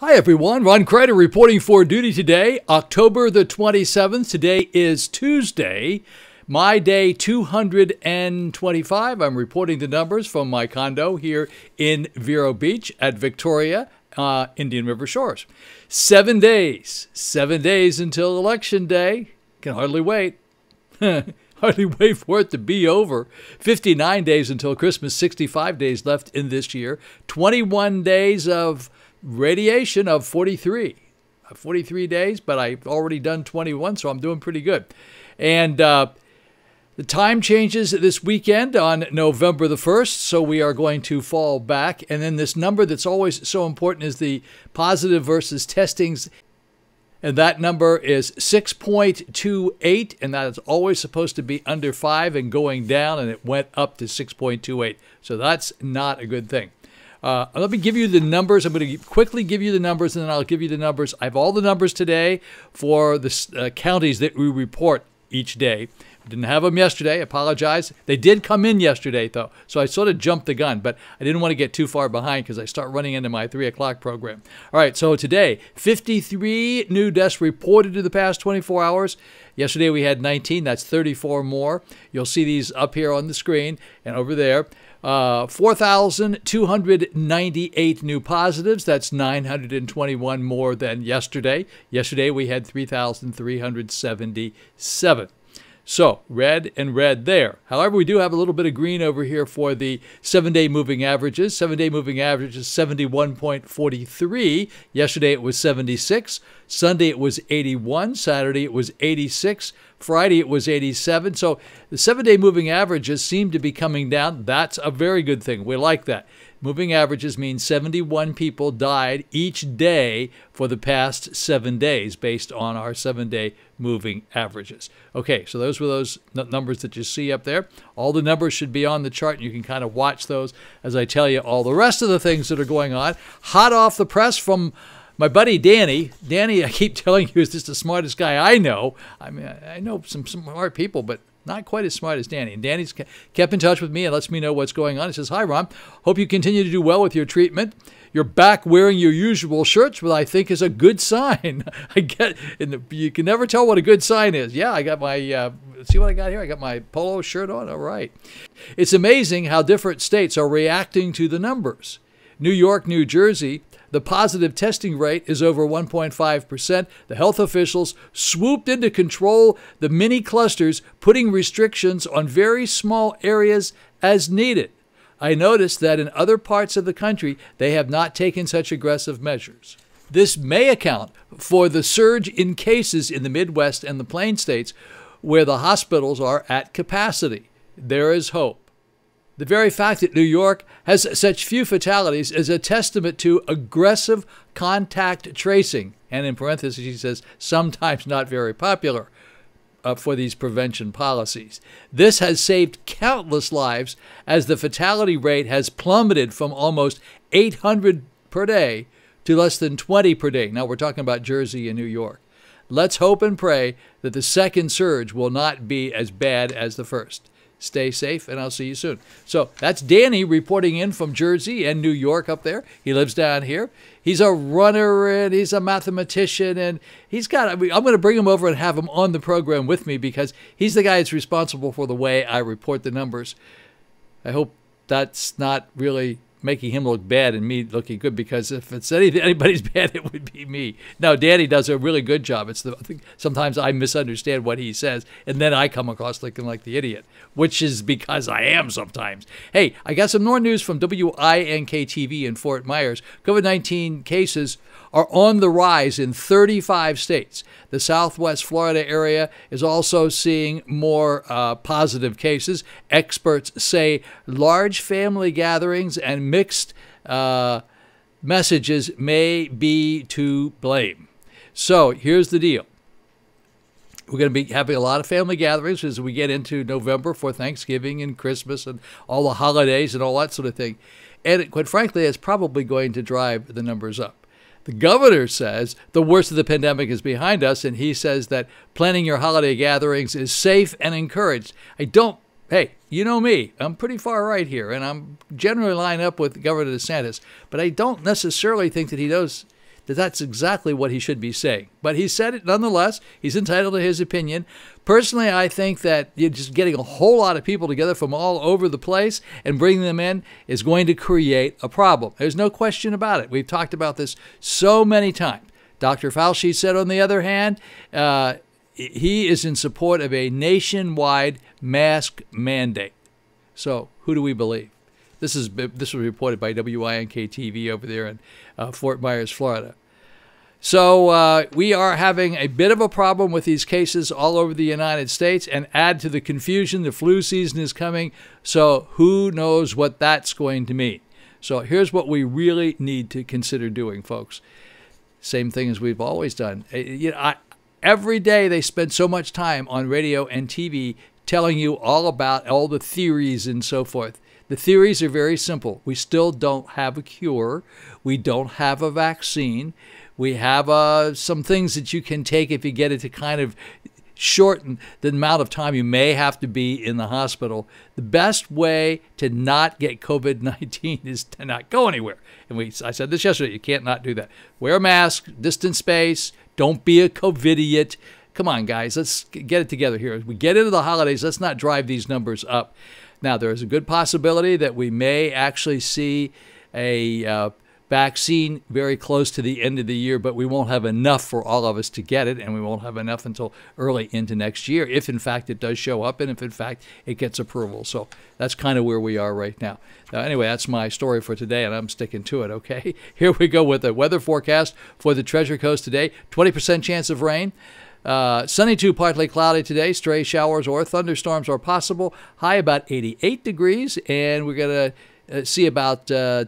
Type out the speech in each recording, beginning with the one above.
Hi everyone, Ron Crider reporting for duty today, October the 27th. Today is Tuesday, my day 225. I'm reporting the numbers from my condo here in Vero Beach at Victoria, uh, Indian River Shores. Seven days, seven days until Election Day. Can hardly wait. hardly wait for it to be over. 59 days until Christmas, 65 days left in this year, 21 days of radiation of 43. Uh, 43 days, but I've already done 21, so I'm doing pretty good. And uh, the time changes this weekend on November the 1st, so we are going to fall back. And then this number that's always so important is the positive versus testings. And that number is 6.28, and that is always supposed to be under 5 and going down, and it went up to 6.28. So that's not a good thing. Uh, let me give you the numbers. I'm going to quickly give you the numbers, and then I'll give you the numbers. I have all the numbers today for the uh, counties that we report each day. Didn't have them yesterday. Apologize. They did come in yesterday, though, so I sort of jumped the gun, but I didn't want to get too far behind because I start running into my 3 o'clock program. All right, so today, 53 new deaths reported in the past 24 hours. Yesterday we had 19. That's 34 more. You'll see these up here on the screen and over there. Uh, 4,298 new positives. That's 921 more than yesterday. Yesterday we had 3,377. So red and red there. However, we do have a little bit of green over here for the seven day moving averages. Seven day moving average is 71.43. Yesterday it was 76. Sunday it was 81. Saturday it was 86. Friday it was 87. So the seven day moving averages seem to be coming down. That's a very good thing. We like that. Moving averages mean 71 people died each day for the past seven days based on our seven day moving averages. Okay, so those were those numbers that you see up there. All the numbers should be on the chart, and you can kind of watch those as I tell you all the rest of the things that are going on. Hot off the press from my buddy Danny. Danny, I keep telling you, is just the smartest guy I know. I mean, I know some smart people, but not quite as smart as Danny. And Danny's kept in touch with me and lets me know what's going on. He says, Hi, Ron. Hope you continue to do well with your treatment. You're back wearing your usual shirts, which I think is a good sign. I get, and you can never tell what a good sign is. Yeah, I got my, uh, see what I got here? I got my polo shirt on. All right. It's amazing how different states are reacting to the numbers. New York, New Jersey, the positive testing rate is over 1.5%. The health officials swooped in to control the mini clusters, putting restrictions on very small areas as needed. I noticed that in other parts of the country, they have not taken such aggressive measures. This may account for the surge in cases in the Midwest and the Plain states where the hospitals are at capacity. There is hope. The very fact that New York has such few fatalities is a testament to aggressive contact tracing, and in parentheses, he says, sometimes not very popular uh, for these prevention policies. This has saved countless lives as the fatality rate has plummeted from almost 800 per day to less than 20 per day. Now we're talking about Jersey and New York. Let's hope and pray that the second surge will not be as bad as the first. Stay safe, and I'll see you soon. So that's Danny reporting in from Jersey and New York up there. He lives down here. He's a runner and he's a mathematician, and he's got. I'm going to bring him over and have him on the program with me because he's the guy that's responsible for the way I report the numbers. I hope that's not really making him look bad and me looking good because if it's anybody's bad, it would be me. Now, Danny does a really good job. It's the sometimes I misunderstand what he says and then I come across looking like the idiot, which is because I am sometimes. Hey, I got some more news from WINK TV in Fort Myers. COVID-19 cases are on the rise in 35 states. The southwest Florida area is also seeing more uh, positive cases. Experts say large family gatherings and mixed uh, messages may be to blame. So here's the deal. We're going to be having a lot of family gatherings as we get into November for Thanksgiving and Christmas and all the holidays and all that sort of thing. And quite frankly, it's probably going to drive the numbers up. The governor says the worst of the pandemic is behind us, and he says that planning your holiday gatherings is safe and encouraged. I don't, hey, you know me, I'm pretty far right here, and I'm generally lined up with Governor DeSantis, but I don't necessarily think that he knows that that's exactly what he should be saying. But he said it nonetheless. He's entitled to his opinion. Personally, I think that just getting a whole lot of people together from all over the place and bringing them in is going to create a problem. There's no question about it. We've talked about this so many times. Dr. Fauci said, on the other hand, uh, he is in support of a nationwide mask mandate. So, who do we believe? This is this was reported by WINK TV over there in uh, Fort Myers, Florida. So uh, we are having a bit of a problem with these cases all over the United States, and add to the confusion, the flu season is coming. So who knows what that's going to mean? So here's what we really need to consider doing, folks. Same thing as we've always done. Uh, you know, I, every day they spend so much time on radio and TV telling you all about all the theories and so forth. The theories are very simple. We still don't have a cure. We don't have a vaccine. We have uh, some things that you can take if you get it to kind of shorten the amount of time you may have to be in the hospital. The best way to not get COVID 19 is to not go anywhere. And we, I said this yesterday you can't not do that. Wear a mask, distance space, don't be a COVIDiot. Come on, guys, let's get it together here. As we get into the holidays, let's not drive these numbers up. Now, there is a good possibility that we may actually see a uh, vaccine very close to the end of the year, but we won't have enough for all of us to get it, and we won't have enough until early into next year, if in fact it does show up and if in fact it gets approval. So that's kind of where we are right now. now. Anyway, that's my story for today, and I'm sticking to it, okay? Here we go with the weather forecast for the Treasure Coast today 20% chance of rain. Uh, sunny to partly cloudy today. Stray showers or thunderstorms are possible. High about 88 degrees, and we're going to uh, see about uh,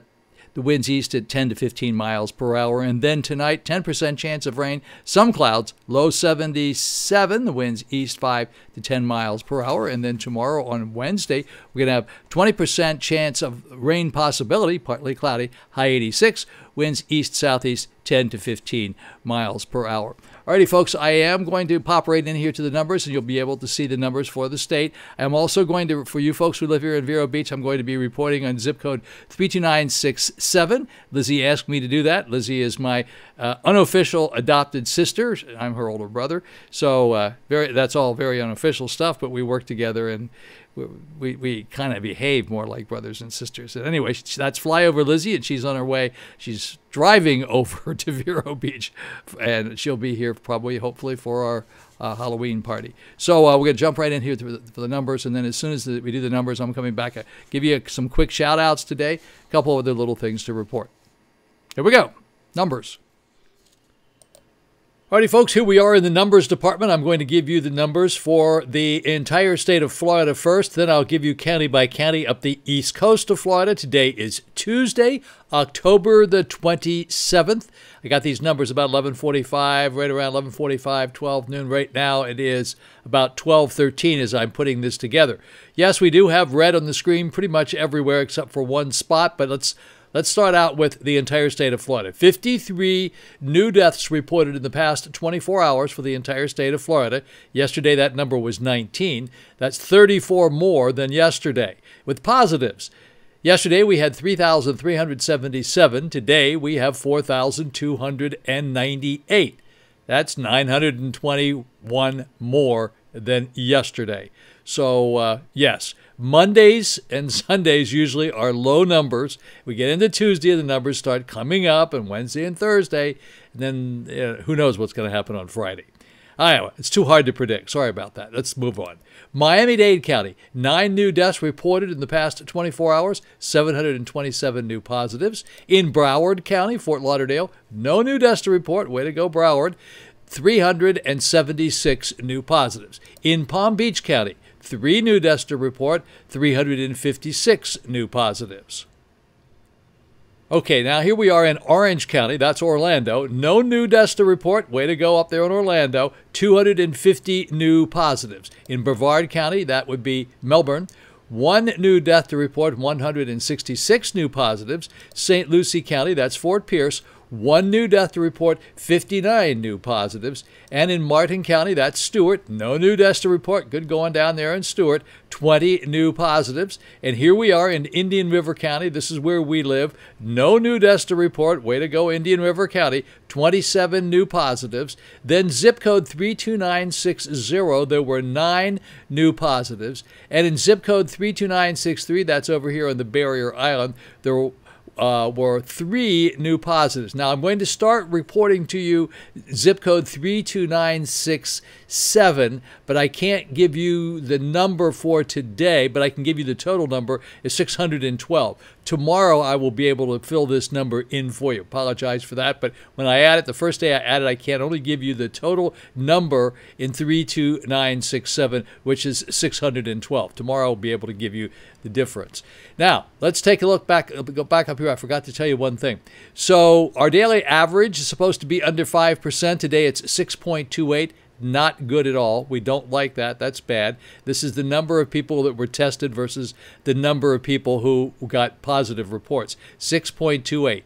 the winds east at 10 to 15 miles per hour. And then tonight, 10% chance of rain, some clouds, low 77. The winds east 5 to 10 miles per hour. And then tomorrow on Wednesday, we're going to have 20% chance of rain possibility, partly cloudy, high 86. Winds east southeast 10 to 15 miles per hour. Alrighty, folks, I am going to pop right in here to the numbers, and you'll be able to see the numbers for the state. I'm also going to, for you folks who live here in Vero Beach, I'm going to be reporting on zip code 32967. Lizzie asked me to do that. Lizzie is my uh, unofficial adopted sister. I'm her older brother, so uh, very that's all very unofficial stuff. But we work together, and we, we kind of behave more like brothers and sisters. And anyway, that's Flyover Lizzie, and she's on her way. She's driving over to Vero Beach, and she'll be here probably, hopefully, for our uh, Halloween party. So uh, we're going to jump right in here to, for the numbers, and then as soon as the, we do the numbers, I'm coming back. to give you some quick shout outs today, a couple other little things to report. Here we go. Numbers. Alrighty, folks, here we are in the numbers department. I'm going to give you the numbers for the entire state of Florida first. Then I'll give you county by county up the east coast of Florida. Today is Tuesday, October the 27th. I got these numbers about 11:45, right around 11:45, 12 noon. Right now it is about 12:13 as I'm putting this together. Yes, we do have red on the screen pretty much everywhere except for one spot, but let's Let's start out with the entire state of Florida. 53 new deaths reported in the past 24 hours for the entire state of Florida. Yesterday, that number was 19. That's 34 more than yesterday. With positives, yesterday we had 3,377. Today we have 4,298. That's 921 more than yesterday. So, uh, yes, Mondays and Sundays usually are low numbers. We get into Tuesday, the numbers start coming up, and Wednesday and Thursday, and then know, who knows what's going to happen on Friday. Iowa, it's too hard to predict. Sorry about that. Let's move on. Miami Dade County, nine new deaths reported in the past 24 hours, 727 new positives. In Broward County, Fort Lauderdale, no new deaths to report. Way to go, Broward. 376 new positives. In Palm Beach County, three new deaths to report, 356 new positives. Okay, now here we are in Orange County. That's Orlando. No new deaths to report. Way to go up there in Orlando. 250 new positives. In Brevard County, that would be Melbourne. One new death to report, 166 new positives. St. Lucie County, that's Fort Pierce. One new death to report, 59 new positives. And in Martin County, that's Stuart, no new deaths to report. Good going down there in Stuart, 20 new positives. And here we are in Indian River County. This is where we live. No new deaths to report. Way to go, Indian River County, 27 new positives. Then zip code 32960, there were nine new positives. And in zip code 32963, that's over here on the Barrier Island, there uh, were three new positives. Now I'm going to start reporting to you zip code 32967, but I can't give you the number for today, but I can give you the total number is 612. Tomorrow I will be able to fill this number in for you. Apologize for that, but when I add it, the first day I add it, I can only give you the total number in 32967, which is 612. Tomorrow I'll be able to give you the difference. Now, let's take a look back, go back up here. I forgot to tell you one thing. So our daily average is supposed to be under 5%. Today it's 6.28 not good at all. We don't like that. That's bad. This is the number of people that were tested versus the number of people who got positive reports 6.28.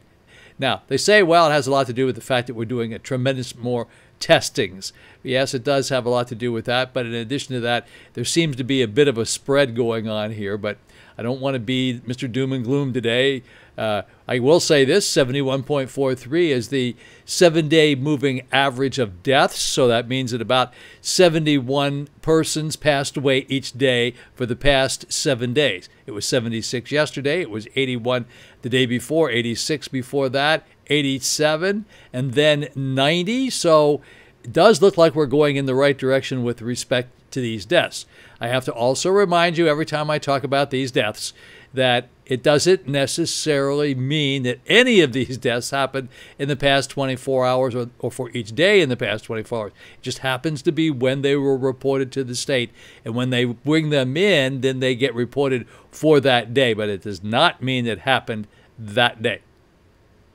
Now, they say, well, it has a lot to do with the fact that we're doing a tremendous more testings. Yes, it does have a lot to do with that, but in addition to that, there seems to be a bit of a spread going on here, but I don't want to be Mr. Doom and Gloom today. Uh, I will say this 71.43 is the seven day moving average of deaths. So that means that about 71 persons passed away each day for the past seven days. It was 76 yesterday, it was 81 the day before, 86 before that, 87, and then 90. So it does look like we're going in the right direction with respect to these deaths. I have to also remind you every time I talk about these deaths that it doesn't necessarily mean that any of these deaths happened in the past 24 hours or, or, for each day in the past 24 hours. It just happens to be when they were reported to the state. And when they bring them in, then they get reported for that day. But it does not mean it happened that day.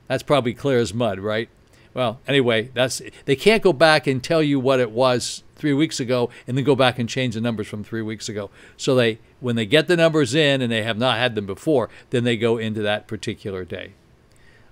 That's probably clear as mud, right? Well, anyway, that's they can't go back and tell you what it was three weeks ago and then go back and change the numbers from three weeks ago. So they, when they get the numbers in and they have not had them before, then they go into that particular day.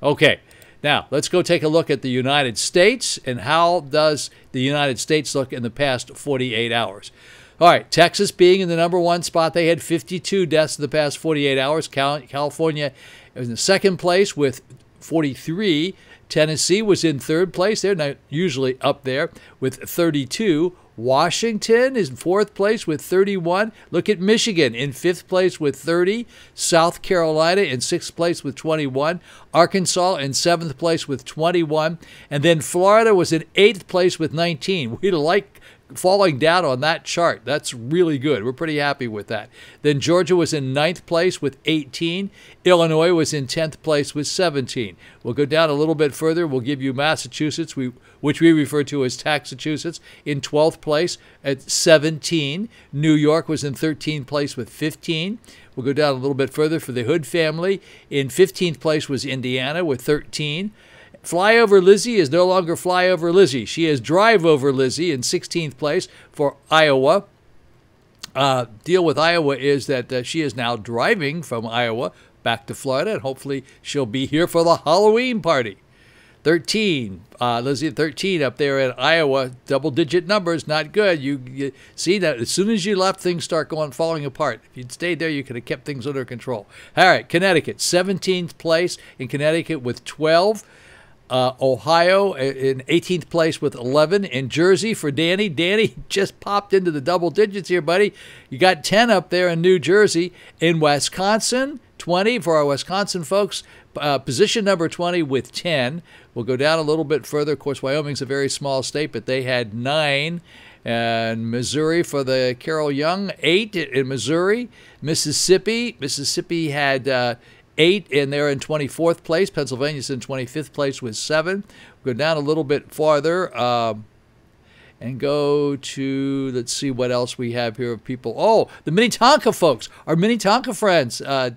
Okay, now let's go take a look at the United States and how does the United States look in the past 48 hours. All right, Texas being in the number one spot, they had 52 deaths in the past 48 hours. California in second place with 43. Tennessee was in third place. They're not usually up there with 32. Washington is in fourth place with 31. Look at Michigan in fifth place with 30. South Carolina in sixth place with 21. Arkansas in seventh place with 21. And then Florida was in eighth place with 19. We like falling down on that chart. That's really good. We're pretty happy with that. Then Georgia was in ninth place with 18. Illinois was in 10th place with 17. We'll go down a little bit further. We'll give you Massachusetts, we, which we refer to as Taxachusetts, in 12th place at 17. New York was in 13th place with 15. We'll go down a little bit further for the Hood family. In 15th place was Indiana with 13. Flyover Lizzie is no longer Flyover Lizzie. She is Drive Over Lizzie in 16th place for Iowa. Uh, deal with Iowa is that uh, she is now driving from Iowa back to Florida, and hopefully she'll be here for the Halloween party. 13, uh, Lizzie, 13 up there in Iowa, double digit numbers, not good. You, you, see that as soon as you left, things start going falling apart. If you'd stayed there, you could have kept things under control. All right, Connecticut, 17th place in Connecticut with 12. Uh, Ohio in 18th place with 11. In Jersey for Danny. Danny just popped into the double digits here, buddy. You got 10 up there in New Jersey. In Wisconsin, 20 for our Wisconsin folks. Uh, position number 20 with 10. We'll go down a little bit further. Of course, Wyoming's a very small state, but they had nine. And Missouri for the Carol Young, eight in Missouri. Mississippi, Mississippi had uh, eight, and they're in 24th place. Pennsylvania's in 25th place with seven. Go down a little bit farther um, and go to, let's see what else we have here of people. Oh, the Minnetonka folks, our Minnetonka friends. Uh,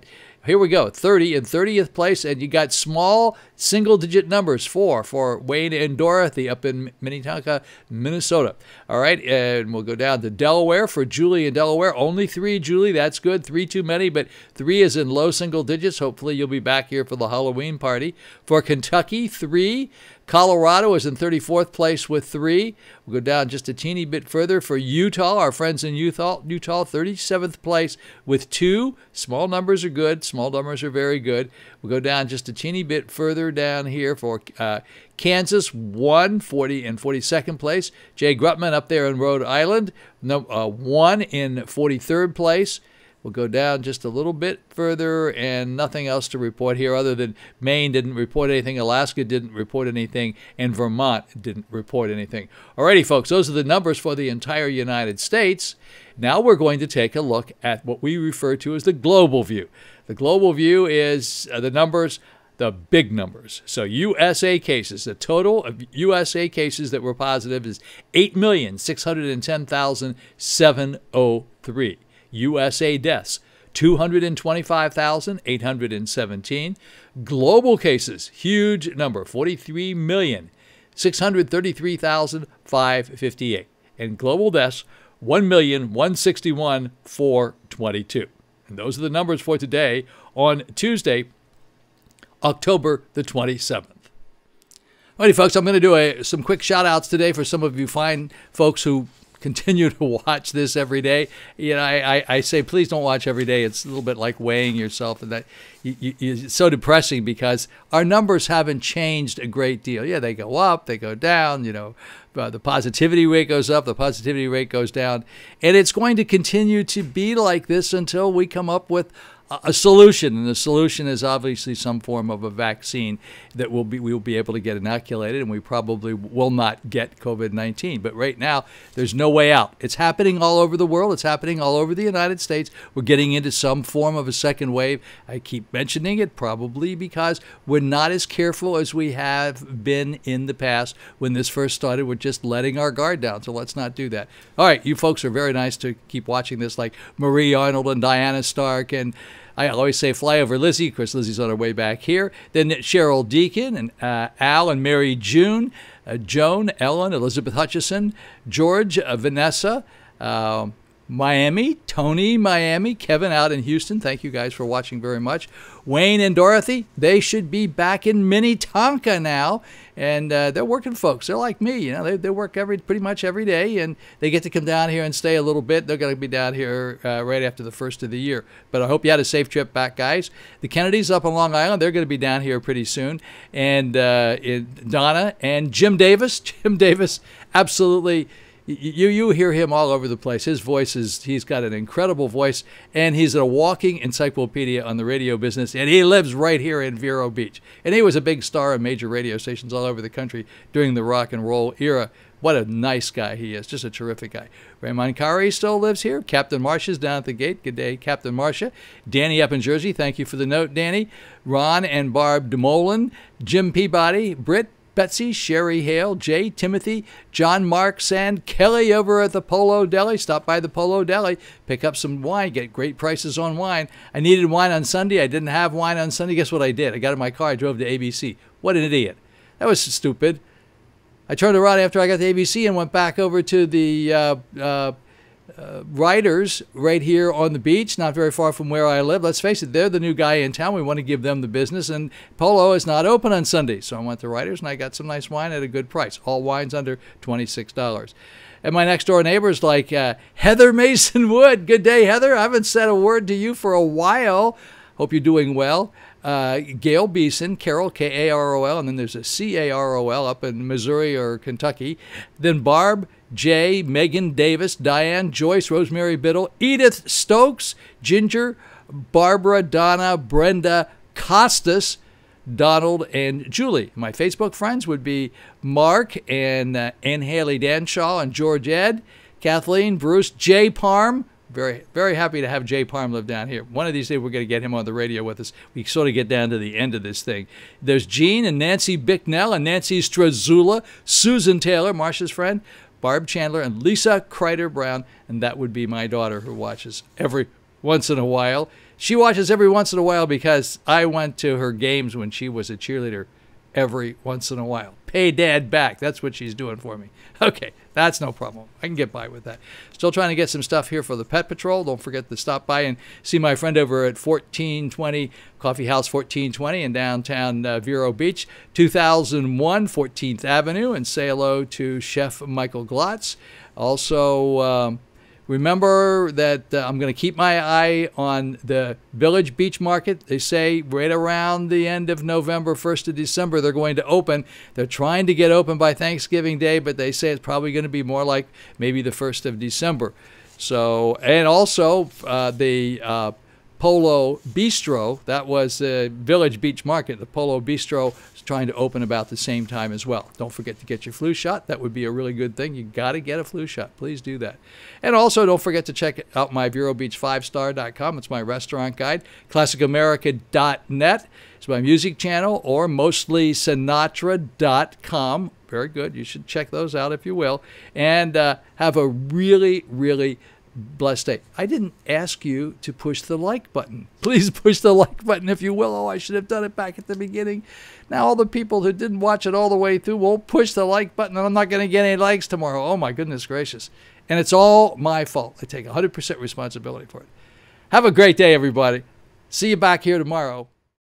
here we go 30 in 30th place and you got small single digit numbers four for wayne and dorothy up in minnetonka minnesota. All right and we'll go down to delaware for julie in delaware. Only three julie that's good. Three too many but three is in low single digits. Hopefully you'll be back here for the halloween party. For kentucky three Colorado is in 34th place with three. We'll go down just a teeny bit further for Utah. Our friends in Utah, Utah, 37th place with two. Small numbers are good. Small numbers are very good. We'll go down just a teeny bit further down here for uh, Kansas, one, 40 and 42nd place. Jay Grutman up there in Rhode Island, no, uh, one in 43rd place. We'll go down just a little bit further and nothing else to report here other than Maine didn't report anything, Alaska didn't report anything, and Vermont didn't report anything. Alrighty, folks, those are the numbers for the entire United States. Now we're going to take a look at what we refer to as the global view. The global view is uh, the numbers the big numbers. So USA cases, the total of USA cases that were positive is 8,610,703. USA deaths, 225,817. Global cases, huge number, 43,633,558. And global deaths, 1,161,422. And those are the numbers for today on Tuesday, October the 27th. Alrighty, folks, I'm going to do a, some quick shout outs today for some of you fine folks who continue to watch this every day. You know, I, I, I, say please don't watch every day. It's a little bit like weighing yourself, and that you, you, it's so depressing because our numbers haven't changed a great deal. Yeah, they go up, they go down. You know, the positivity rate goes up, the positivity rate goes down, and it's going to continue to be like this until we come up with a solution, and the solution is obviously some form of a vaccine that will be we will be able to get inoculated, and we probably will not get COVID-19. But right now, there's no way out. It's happening all over the world. It's happening all over the United States. We're getting into some form of a second wave. I keep mentioning it probably because we're not as careful as we have been in the past when this first started. We're just letting our guard down. So let's not do that. All right, you folks are very nice to keep watching this, like Marie Arnold and Diana Stark and I always say fly over Lizzie. Of course, Lizzie's on her way back here. Then Cheryl Deacon and uh, Al and Mary June, uh, Joan, Ellen, Elizabeth Hutchison, George, uh, Vanessa, um, Miami, Tony, Miami, Kevin out in Houston. Thank you guys for watching very much. Wayne and Dorothy, they should be back in Minnetonka now. And uh, they're working folks. They're like me, you know, they, they work every pretty much every day and they get to come down here and stay a little bit. They're going to be down here uh, right after the first of the year. But I hope you had a safe trip back, guys. The Kennedys up on Long Island, they're going to be down here pretty soon. And uh, Donna and Jim Davis. Jim Davis, absolutely you you hear him all over the place. His voice is he's got an incredible voice, and he's a walking encyclopedia on the radio business. And he lives right here in Vero Beach. And he was a big star on major radio stations all over the country during the rock and roll era. What a nice guy he is, just a terrific guy. Raymond Kari still lives here. Captain Marcia's down at the gate. Good day, Captain Marcia. Danny up in Jersey. Thank you for the note, Danny. Ron and Barb DeMolin. Jim Peabody. Britt Betsy, Sherry Hale, Jay, Timothy, John Mark Sand, Kelly over at the Polo Deli. Stop by the Polo Deli, pick up some wine, get great prices on wine. I needed wine on Sunday. I didn't have wine on Sunday. Guess what I did? I got in my car. I drove to ABC. What an idiot. That was stupid. I turned around after I got to ABC and went back over to the uh, uh, uh, writers right here on the beach, not very far from where I live. Let's face it, they're the new guy in town. We want to give them the business, and Polo is not open on Sunday. So I went to Writers and I got some nice wine at a good price. All wines under $26. And my next door neighbor's like, uh, Heather Mason Wood. Good day, Heather. I haven't said a word to you for a while. Hope you're doing well. Uh, Gail Beeson, Carol, K A R O L, and then there's a C A R O L up in Missouri or Kentucky. Then Barb Jay, Megan Davis, Diane Joyce, Rosemary Biddle, Edith Stokes, Ginger, Barbara, Donna, Brenda, Costas, Donald, and Julie. My Facebook friends would be Mark and uh, Ann Haley Danshaw and George Ed, Kathleen, Bruce, Jay Parm. Very, very happy to have Jay Parm live down here. One of these days, we're going to get him on the radio with us. We sort of get down to the end of this thing. There's Jean and Nancy Bicknell and Nancy Strazula, Susan Taylor, Marcia's friend, Barb Chandler, and Lisa Crider Brown, and that would be my daughter who watches every once in a while. She watches every once in a while because I went to her games when she was a cheerleader every once in a while. Pay dad back. That's what she's doing for me. Okay, that's no problem. I can get by with that. Still trying to get some stuff here for the Pet Patrol. Don't forget to stop by and see my friend over at 1420 Coffee House 1420 in downtown uh, Vero Beach, 2001 14th Avenue, and say hello to Chef Michael Glotz. Also, um, Remember that uh, I'm going to keep my eye on the Village Beach Market. They say right around the end of November, 1st of December, they're going to open. They're trying to get open by Thanksgiving Day, but they say it's probably going to be more like maybe the 1st of December. So, and also uh, the uh, Polo Bistro, that was the Village Beach Market. The Polo Bistro is trying to open about the same time as well. Don't forget to get your flu shot. That would be a really good thing. You got to get a flu shot. Please do that. And also, don't forget to check out my Vero Beach 5star.com. It's my restaurant guide. ClassicAmerica.net is my music channel, or mostlysinatra.com. Very good. You should check those out if you will. And uh, have a really, really blessed day. I didn't ask you to push the like button. Please push the like button if you will. Oh, I should have done it back at the beginning. Now, all the people who didn't watch it all the way through won't push the like button, and I'm not going to get any likes tomorrow. Oh, my goodness gracious. And it's all my fault. I take 100% responsibility for it. Have a great day, everybody. See you back here tomorrow.